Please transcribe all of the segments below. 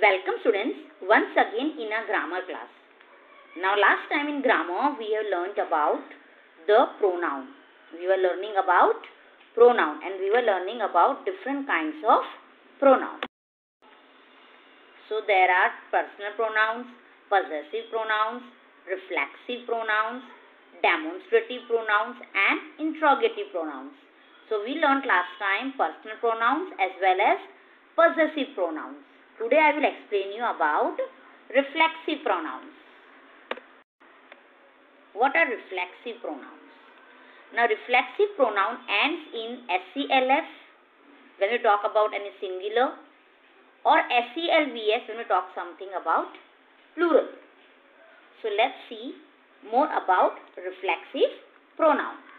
Welcome students once again in a grammar class. Now last time in grammar we have learnt about the pronoun. We were learning about pronoun and we were learning about different kinds of pronouns. So there are personal pronouns, possessive pronouns, reflexive pronouns, demonstrative pronouns and interrogative pronouns. So we learned last time personal pronouns as well as possessive pronouns. Today I will explain you about reflexive pronouns. What are reflexive pronouns? Now reflexive pronoun ends in SELF when we talk about any singular or SELVES when we talk something about plural. So let's see more about reflexive pronoun.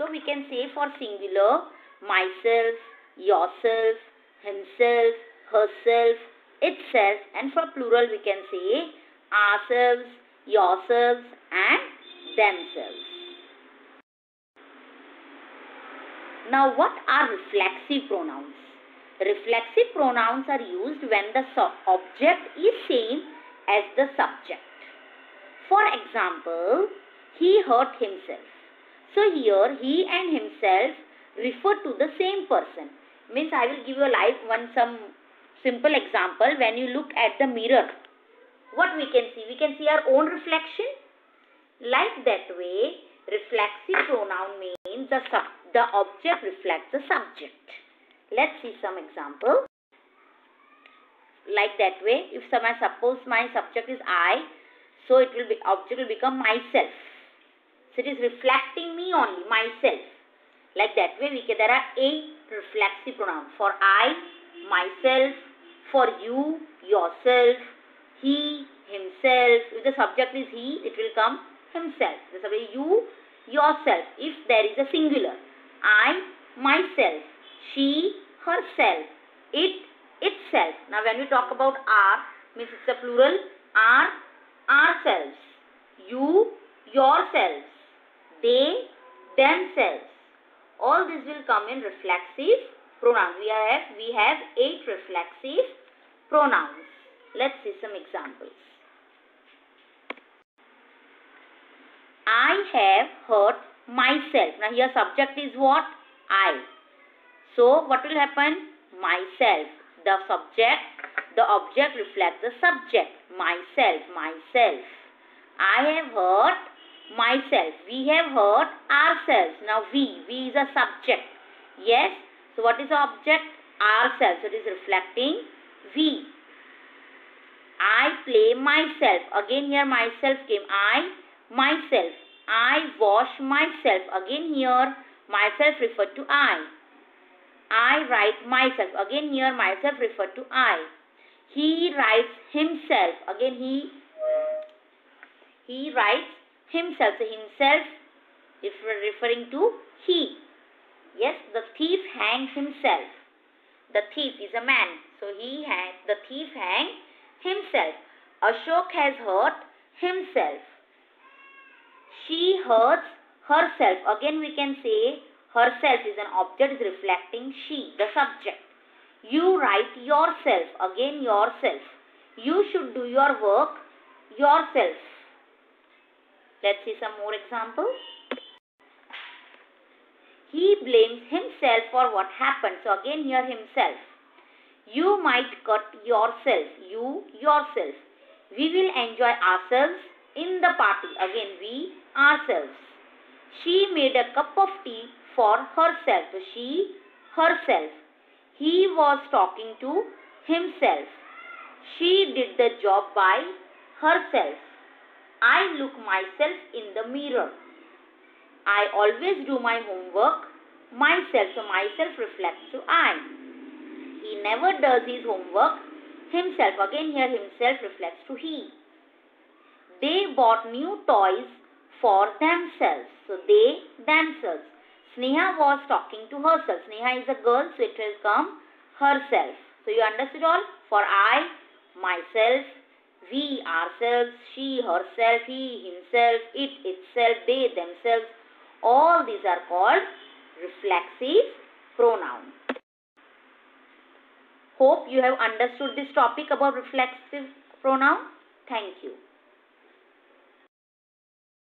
So we can say for singular myself, yourself, himself, herself, itself and for plural we can say ourselves, yourselves and themselves. Now what are reflexive pronouns? Reflexive pronouns are used when the object is same as the subject. For example, he hurt himself. So here he and himself refer to the same person. Means I will give you a live one some simple example. When you look at the mirror, what we can see? We can see our own reflection. Like that way, reflexive pronoun means the, sub, the object reflects the subject. Let's see some example. Like that way, if some I suppose my subject is I, so it will be object will become myself. So it is reflecting me only, myself. Like that way, we can, there are eight reflexive pronouns. For I, myself, for you, yourself, he, himself. If the subject is he, it will come himself. The subject you, yourself. If there is a singular. I, myself. She, herself. It, itself. Now when we talk about our, means it's a plural. Our, ourselves. You, yourselves. They, themselves. All this will come in reflexive pronouns. We have, we have eight reflexive pronouns. Let's see some examples. I have hurt myself. Now here subject is what? I. So what will happen? Myself. The subject, the object reflects the subject. Myself, myself. I have hurt myself. We have hurt ourselves. Now we, we is a subject. Yes. So what is the object? Ourselves. It is reflecting we. I play myself. Again here myself came. I, myself. I wash myself. Again here myself referred to I. I write myself. Again here myself referred to I. He writes himself. Again he he writes himself. Himself if we're referring to he. Yes, the thief hangs himself. The thief is a man. So he hangs, the thief hangs himself. Ashok has hurt himself. She hurts herself. Again we can say herself is an object is reflecting she, the subject. You write yourself. Again yourself. You should do your work yourself. Let's see some more examples. He blames himself for what happened. So again here himself. You might cut yourself. You yourself. We will enjoy ourselves in the party. Again we ourselves. She made a cup of tea for herself. So she herself. He was talking to himself. She did the job by herself. I look myself in the mirror. I always do my homework myself. So myself reflects to I. He never does his homework himself. Again here himself reflects to he. They bought new toys for themselves. So they themselves. Sneha was talking to herself. Sneha is a girl, so it will come herself. So you understood all? For I, myself, we ourselves, she herself, he himself, it itself, they themselves, all these are called reflexive pronoun. Hope you have understood this topic about reflexive pronoun. Thank you.